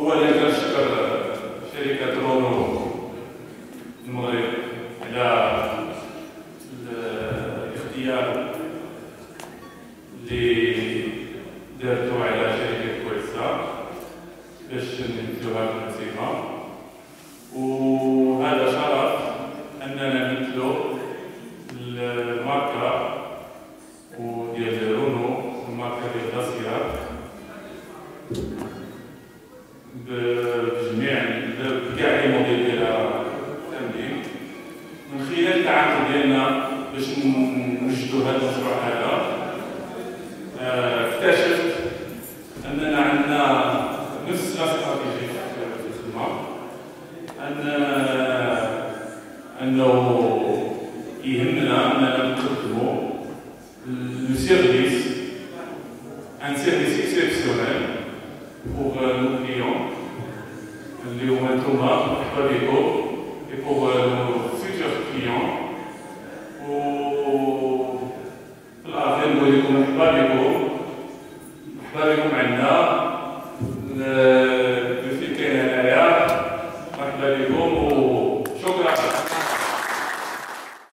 اولا كنشكر شركة رونو. المغرب على الاختيار اللي دارتو على شركة كويسا باش نمثلوا هذه النصيحه وهذا شرف أننا نمثلوا الماركة وديال رونو الماركة ديال داسيا بجميع بكاع لي موديل ديالها كاملين من خلال التعاقد ديالنا باش نوجدوا هذا المشروع هذا آه، اكتشفت أننا عندنا نفس الاستراتيجي في الخدمة أن أنه يهمنا أننا نقدموا لو سيرفيس ان سيرفيس اكسبسيونيل pour nos clients, Léon Thomas, Padeco, et pour nos futurs clients, pour la Padeco, Padeco Manda,